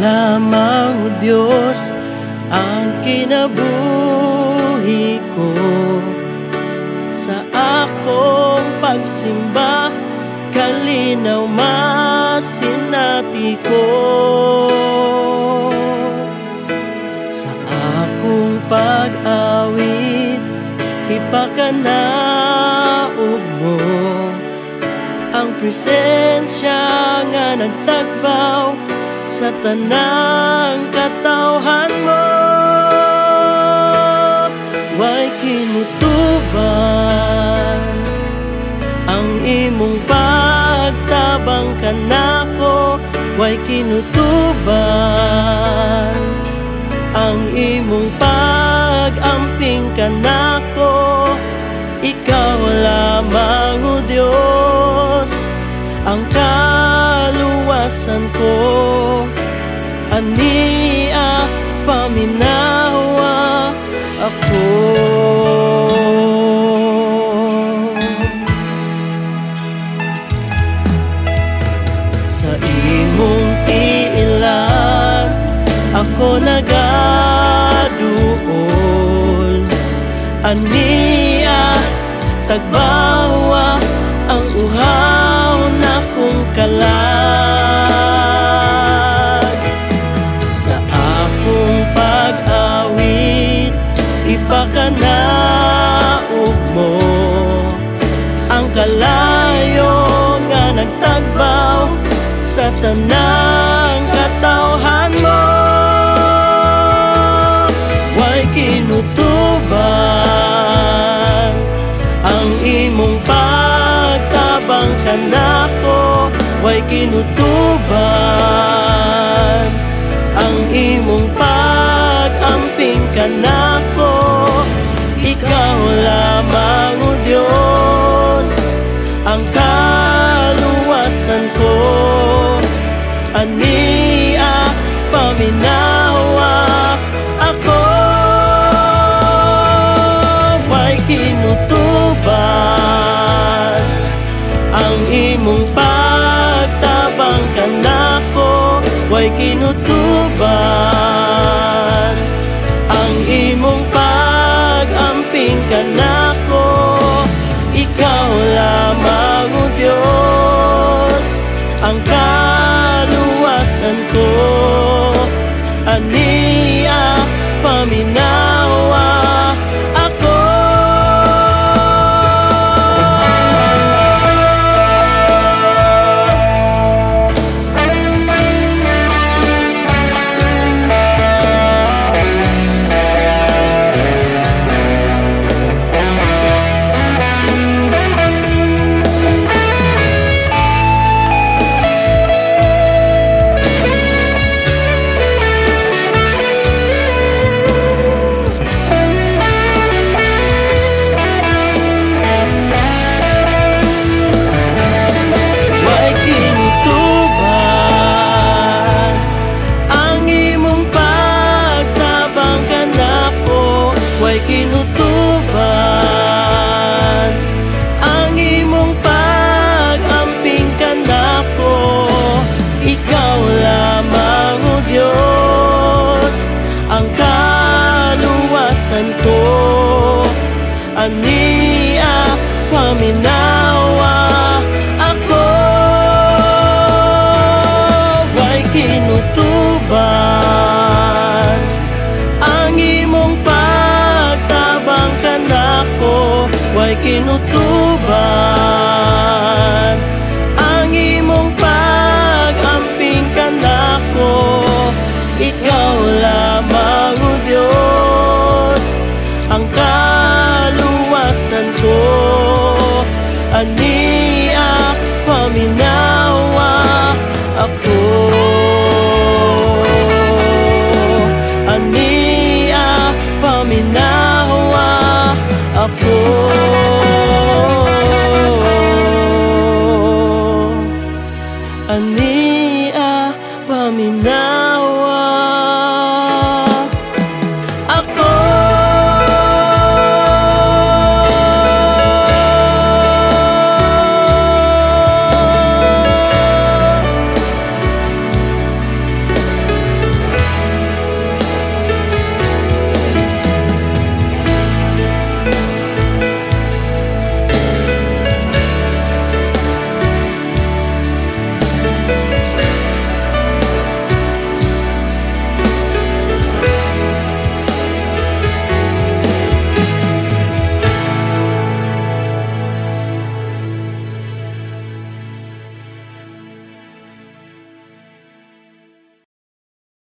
lamang, O Diyos, ang kinabuhi ko sa akong pagsimba, kalinaw masinati ko. Sa akong pag-awit, ipakanaog mo ang presensya nga nagtagbaw sa tanang katawhan mo. Way kinutuban Ang imong pagtabang kanako. Way kinutuban Ang imong pag-amping kanako. Ikaw lamang o Diyos Ang kaluwasan ko Ania tagbawa ang uhaw na kong kalag. Sa akong pag-awit ipakanaog mo Ang kalayo nga nagtagbaw sa tanang pagtabang kanako Way kinutuban. Ang imong kanako Way kinutuban. Ang imong pag-amping kanako Ikaw lamang o Diyos. Ang kaluwasan ko Ania paminawa santo Ania paminawa ako. Way kinutuwa